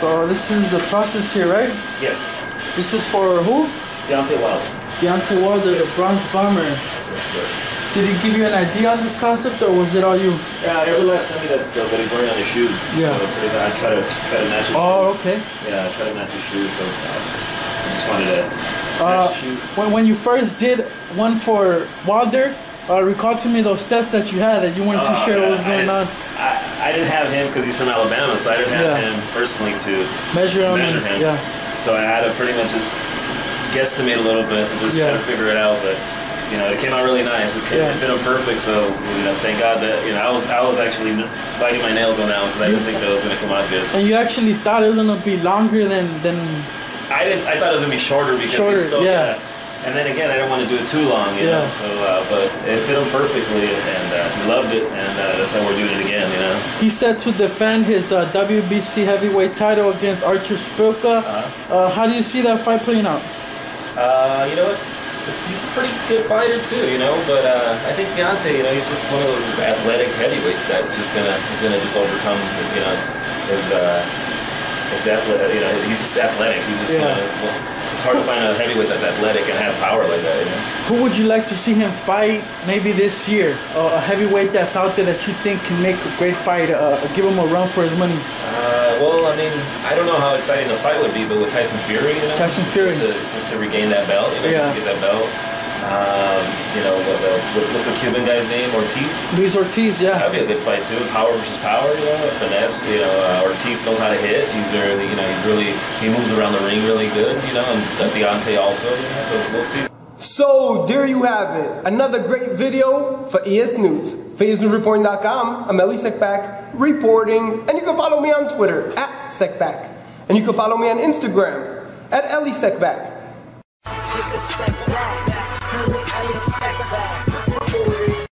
So this is the process here, right? Yes. This is for who? Deontay Wilder. Deontay Wilder, the bronze bomber. Yes, sir. Did he give you an idea on this concept, or was it all you? Yeah, Everlast sent me that, that he's wearing on his shoes. Yeah. So I try to try to match his Oh, shoes. okay. Yeah, I try to match his shoes. So uh, I just wanted to match Uh, his shoes. when, when you first did one for Wilder, uh, recall to me those steps that you had that you weren't too Oh, sure yeah, what was going didn't- on. I, I didn't have him because he's from Alabama, so I didn't have Yeah. him personally to Measure him. measure him. Yeah. So I had to pretty much just guesstimate a little bit and just Yeah. try to figure it out. But you know, it came out really nice. It, came, Yeah. it fit him perfect. So you know, thank God that you know I was I was actually biting my nails on that one because I didn't think that was gonna come out good. And you actually thought it was gonna be longer than than. I didn't. I thought it was gonna be shorter because Shorter, it's so yeah. And then again, I don't want to do it too long, you Yeah. know. So, uh, but it fit him perfectly, and uh, he loved it, and uh, that's how we're doing it again, you know. He said to defend his uh, WBC heavyweight title against Artur Szpilka. Uh-huh. Uh, how do you see that fight playing out? Uh, you know what? He's a pretty good fighter too, you know. But uh, I think Deontay, you know, he's just one of those athletic heavyweights that's just gonna he's gonna just overcome, you know, his uh, his athletic. You know, he's just athletic. He's just Yeah. gonna. Well, it's hard to find a heavyweight that's athletic and has power like that. You know. Who would you like to see him fight maybe this year? Uh, a heavyweight that's out there that you think can make a great fight. Uh, give him a run for his money. Uh, well, I mean, I don't know how exciting the fight would be, but with Tyson Fury, you know, Tyson Fury. just to, just to regain that belt, you know, Yeah. just to get that belt. Um, you know, what, the, what, what's the Cuban guy's name? Ortiz. Luis Ortiz, yeah. That'd be a good fight too. Power versus power, you know, finesse. You know, uh, Ortiz knows how to hit. He's really, you know, he's really he moves around the ring really good. You know, and Deontay also. You know, so we'll see. So there you have it. Another great video for ES News. For ESNewsReporting.com, I'm Elie Seckbach reporting, and you can follow me on Twitter at Seckbach, And you can follow me on Instagram at Elie Seckbach.